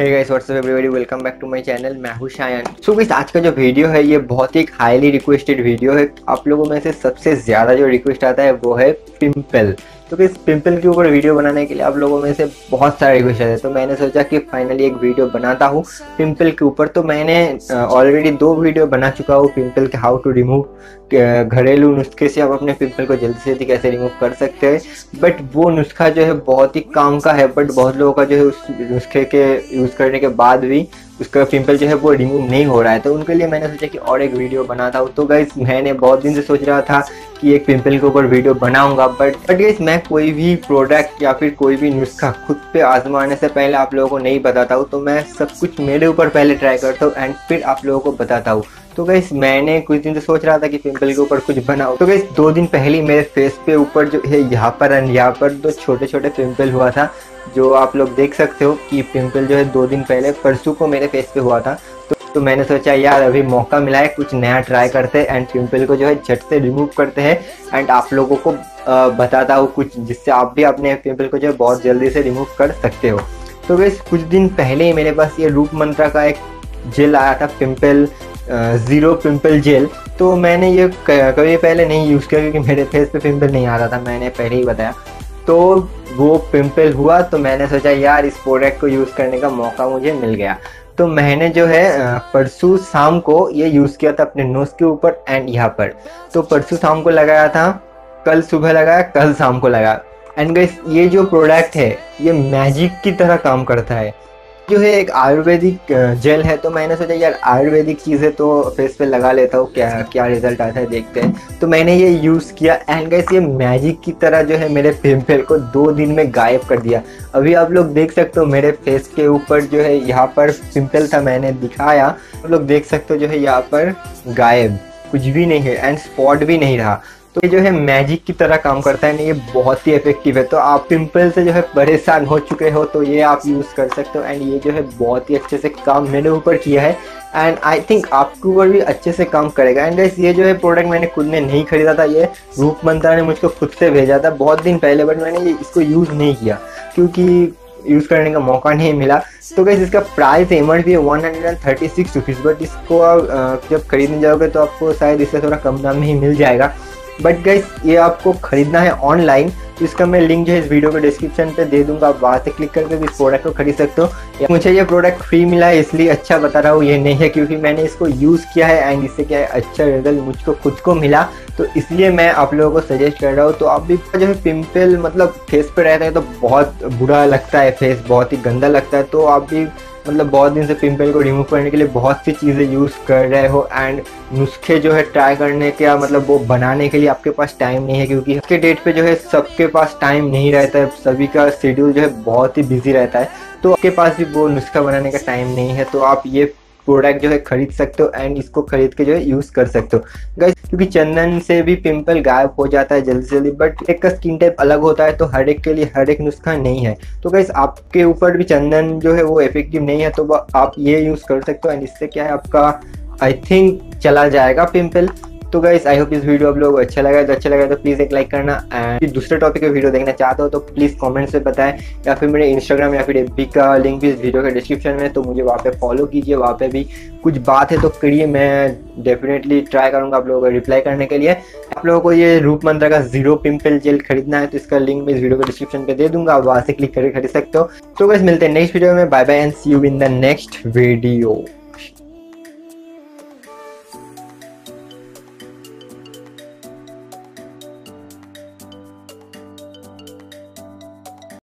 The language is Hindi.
Welcome back to my channel मैं हूँ शायन। सो गाइस आज का जो वीडियो है, ये बहुत ही हाईली रिक्वेस्टेड वीडियो है। आप लोगों में से सबसे ज़्यादा जो रिक्वेस्ट आता है, वो है पिंपल तो इस पिंपल के ऊपर वीडियो बनाने के लिए आप लोगों में से बहुत सारे आते हैं तो मैंने सोचा कि फाइनली एक वीडियो बनाता हूँ पिंपल के ऊपर। तो मैंने ऑलरेडी दो वीडियो बना चुका हूँ पिंपल के हाउ टू रिमूव घरेलू नुस्खे से आप अपने पिंपल को जल्दी से जल्दी कैसे रिमूव कर सकते हैं। बट वो नुस्खा जो है बहुत ही काम का है बट बहुत लोगों का जो है उस नुस्खे के यूज़ करने के बाद भी उसका पिंपल जो है वो रिमूव नहीं हो रहा है। तो उनके लिए मैंने सोचा कि और एक वीडियो बनाता हूँ। तो गाइज़ मैंने बहुत दिन से सोच रहा था कि एक पिंपल के ऊपर वीडियो बनाऊँगा बट बट गाइज़ मैं कोई भी प्रोडक्ट या फिर कोई भी नुस्खा खुद पे आजमाने से पहले आप लोगों को नहीं बताता हूँ। तो मैं सब कुछ मेरे ऊपर पहले ट्राई करता हूँ एंड फिर आप लोगों को बताता हूँ। तो गैस मैंने कुछ दिन से सोच रहा था कि पिंपल के ऊपर कुछ बनाओ तो गैस दो दिन पहले मेरे फेस पे ऊपर जो है यहाँ पर एंड यहाँ पर दो छोटे छोटे पिंपल हुआ था जो आप लोग देख सकते हो कि पिंपल जो है दो दिन पहले परसों को मेरे फेस पे हुआ था। तो, तो मैंने सोचा यार अभी मौका मिला है कुछ नया ट्राई करते हैं एंड पिंपल को जो है झट से रिमूव करते हैं एंड आप लोगों को बताता हूँ कुछ जिससे आप भी अपने पिंपल को जो है बहुत जल्दी से रिमूव कर सकते हो। तो वैसे कुछ दिन पहले ही मेरे पास ये रूप मंत्रा का एक जेल आया था पिंपल ज़ीरो पिंपल जेल तो मैंने ये कभी पहले नहीं यूज़ किया क्योंकि मेरे फेस पे पिंपल नहीं आ रहा था, मैंने पहले ही बताया। तो वो पिंपल हुआ तो मैंने सोचा, यार, इस प्रोडक्ट को यूज़ करने का मौका मुझे मिल गया। तो मैंने जो है परसों शाम को ये यूज़ किया था अपने नोज़ के ऊपर एंड यहाँ पर। तो परसों शाम को लगाया था, कल सुबह लगाया, कल शाम को लगाया। एंड गाइस ये जो प्रोडक्ट है, ये मैजिक की तरह काम करता है। जो है एक आयुर्वेदिक जेल है तो मैंने सोचा, यार, आयुर्वेदिक चीज़ें तो फेस पे लगा लेता हूँ, क्या क्या रिज़ल्ट आता है, देखते हैं। तो मैंने ये यूज़ किया, एंड गैस ये मैजिक की तरह जो है मेरे पिम्पल को दो दिन में गायब कर दिया। अभी आप लोग देख सकते हो मेरे फेस के ऊपर जो है, यहाँ पर पिम्पल था मैंने दिखाया, आप लोग देख सकते हो जो है यहाँ पर गायब, कुछ भी नहीं है, एंड स्पॉट भी नहीं रहा। तो ये जो है मैजिक की तरह काम करता है ना ये बहुत ही इफ़ेक्टिव है। तो आप पिंपल से जो है परेशान हो चुके हो तो ये आप यूज़ कर सकते हो। एंड ये जो है बहुत ही अच्छे से काम मेरे ऊपर किया है। एंड आई थिंक आपके ऊपर भी अच्छे से काम करेगा। एंड ये जो है प्रोडक्ट मैंने खुद ने नहीं खरीदा था, ये रूप मंत्रा ने मुझको खुद से भेजा था बहुत दिन पहले बट मैंने ये इसको यूज़ नहीं किया। क्योंकि यूज़ करने का मौका नहीं मिला। तो कैसे इसका प्राइस एम भी है one hundred and thirty six rupees but इसको आप जब खरीदने जाओगे तो आपको शायद इससे थोड़ा कम दाम में ही मिल जाएगा। बट गाइस ये आपको खरीदना है ऑनलाइन तो इसका मैं लिंक जो है इस वीडियो के डिस्क्रिप्शन पे दे दूँगा। आप वहाँ से क्लिक करके भी इस प्रोडक्ट को खरीद सकते हो। मुझे ये प्रोडक्ट फ्री मिला है, इसलिए अच्छा बता रहा हूँ, ये नहीं है, क्योंकि मैंने इसको यूज़ किया है एंड इससे क्या है अच्छा रिज़ल्ट मुझको खुद को मिला। तो इसलिए मैं आप लोगों को सजेस्ट कर रहा हूँ तो आप भी जो है पिम्पल मतलब फेस पे रहते हैं तो बहुत बुरा लगता है फेस बहुत ही गंदा लगता है। तो आप भी मतलब बहुत दिन से पिंपल को रिमूव करने के लिए बहुत सी चीज़ें यूज़ कर रहे हो एंड नुस्खे जो है ट्राई करने के या मतलब वो बनाने के लिए आपके पास टाइम नहीं है क्योंकि इसके डेट पे जो है सबके पास टाइम नहीं रहता है। सभी का शेड्यूल जो है बहुत ही बिज़ी रहता है। तो आपके पास भी वो नुस्खा बनाने का टाइम नहीं है। तो आप ये प्रोडक्ट जो है खरीद सकते हो एंड इसको खरीद के जो है यूज़ कर सकते हो। गाइस क्योंकि चंदन से भी पिंपल गायब हो जाता है जल्दी जल्दी बट एक का स्किन टाइप अलग होता है तो हर एक के लिए हर एक नुस्खा नहीं है। तो गाइस आपके ऊपर भी चंदन जो है वो इफ़ेक्टिव नहीं है तो आप ये यूज़ कर सकते हो एंड इससे क्या है, आपका आई थिंक चला जाएगा पिंपल तो गाइस आई होप इस वीडियो आप लोगों को अच्छा लगा तो अच्छा लगा तो प्लीज़ एक लाइक करना एंड दूसरे टॉपिक का वीडियो देखना चाहते हो तो प्लीज़ कमेंट से बताएँ या फिर मेरे इंस्टाग्राम या फिर एफ़ का लिंक भी इस वीडियो के डिस्क्रिप्शन में तो मुझे वहाँ पे फॉलो कीजिए। वहाँ पे भी कुछ बात है तो करिए, मैं डेफिनेटली ट्राई करूँगा आप लोगों को रिप्लाई करने के लिए। आप लोगों को ये रूप मंत्र का ज़ीरो पिंपल जेल खरीदना है तो इसका लिंक मैं इस वीडियो के डिस्क्रिप्शन पे दे दूँगा, आप वहाँ से क्लिक करके खरीद सकते हो। तो बस मिलते हैं नेक्स्ट वीडियो में। Bye bye and see you in the next video